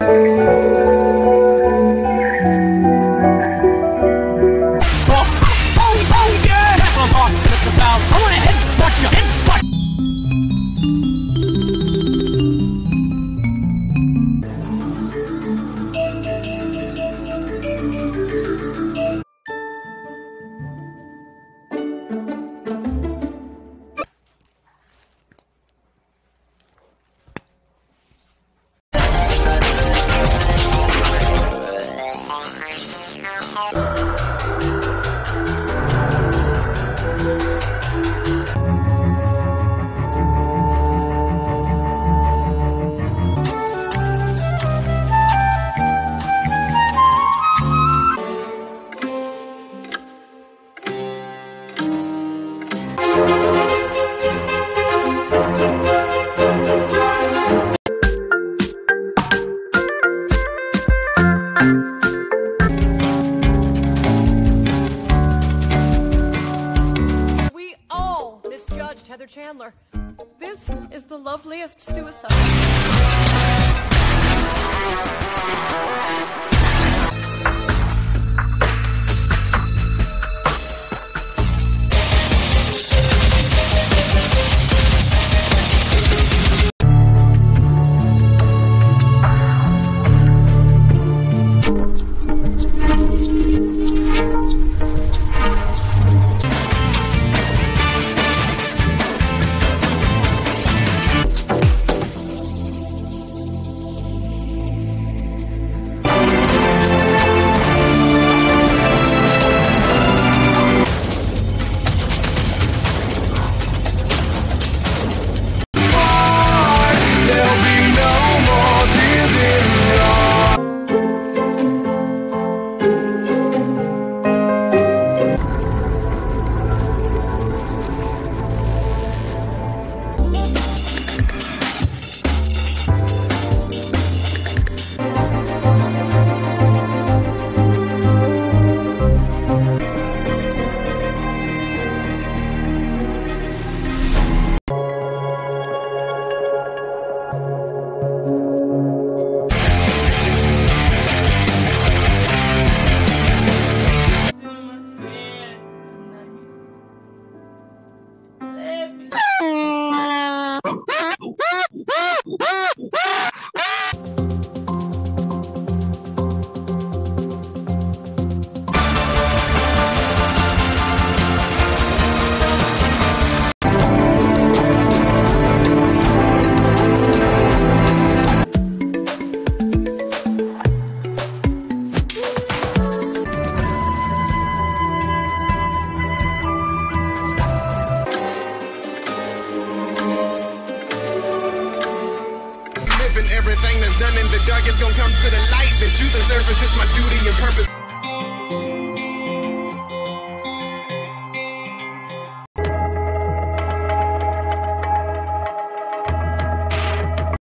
Música loveliest suicide.「and everything that's done in the dark is gonna come to the light. The truth and surface is my duty and purpose.